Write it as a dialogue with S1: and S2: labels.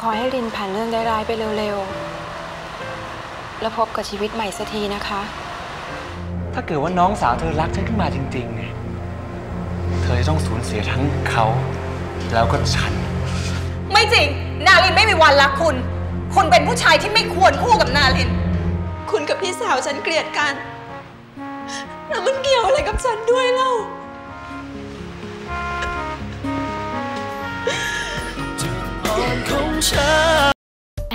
S1: ขอให้ลินผ่านเรื่องร้ายๆไปเร็วๆ แล้วพบกับชีวิตใหม่สักทีนะคะ
S2: ถ้าเกิดว่าน้องสาวเธอรักฉันขึ้นมาจริงๆเนี่ยเธอจะต้องสูญเสียทั้งเขา แล้วก็ฉัน
S3: ไม่จริง นาลินไม่มีวันรักคุณ คุณเป็นผู้ชายที่ไม่ควรคู่กับนาลิน
S4: คุณกับพี่สาวฉันเกลียดกัน